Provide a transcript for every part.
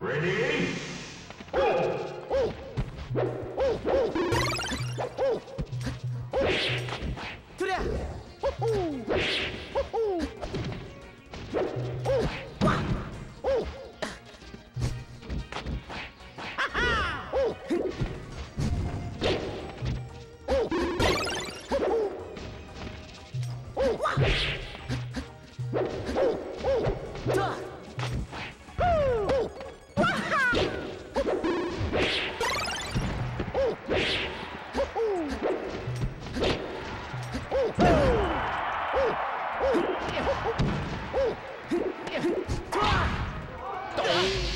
Ready? 抖音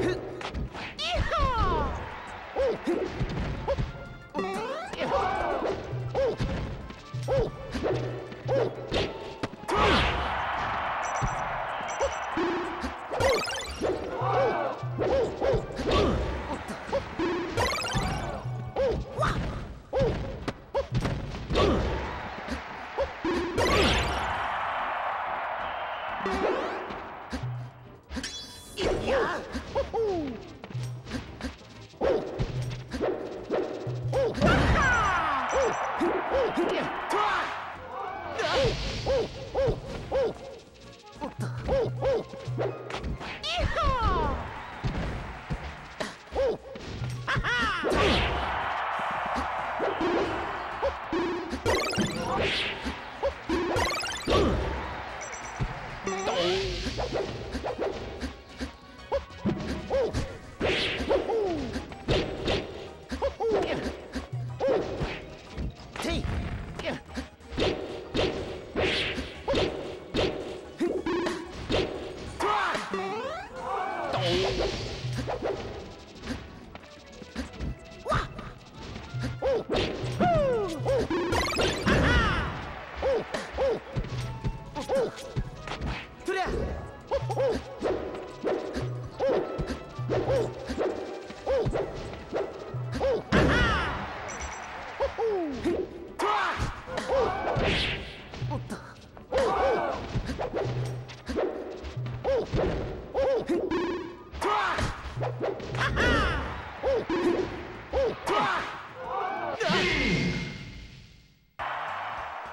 Hit!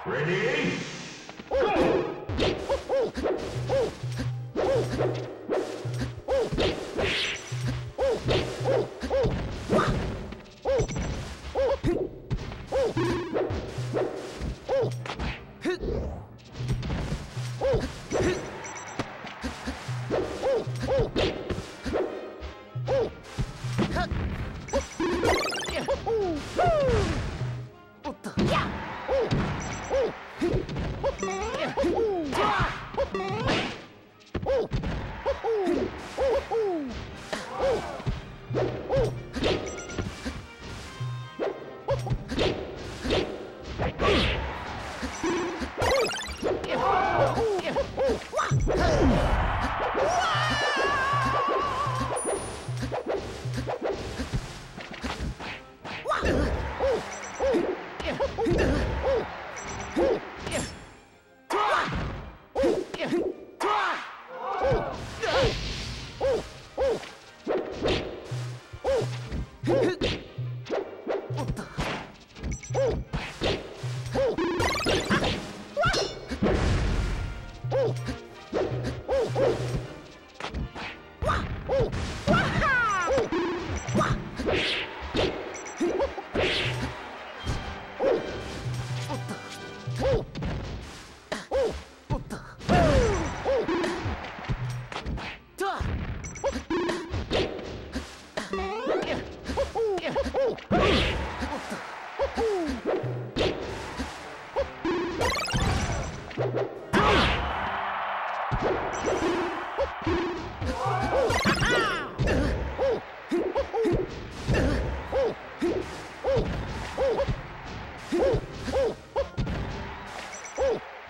Ready? Ooh. Ooh.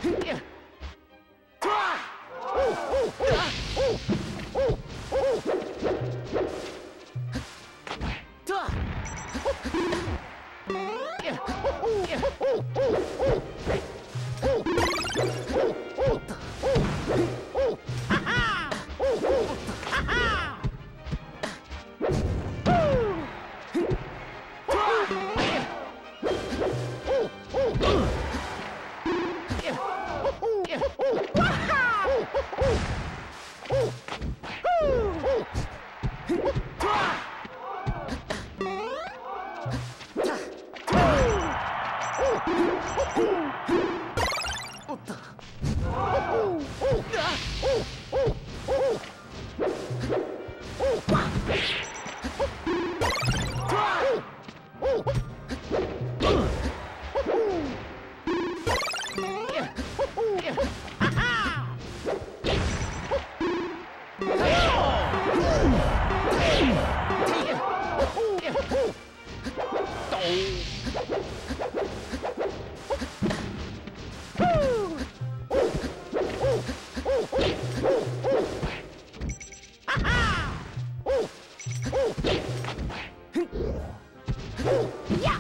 Yeah. Uhul! Yeah!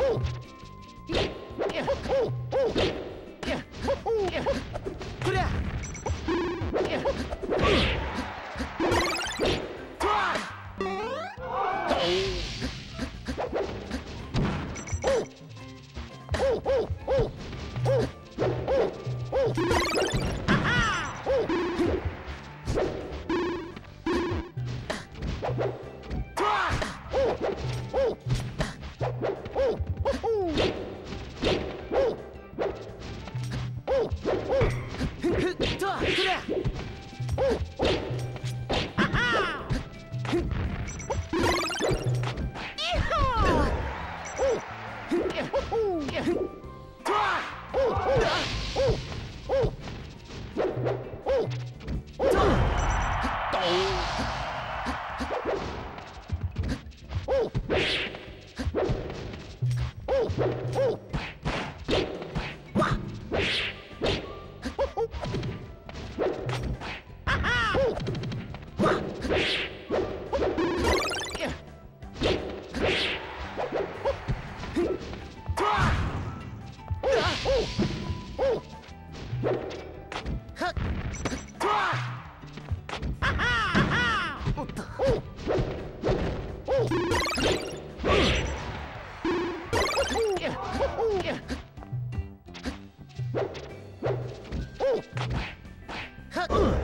Oh! Oh.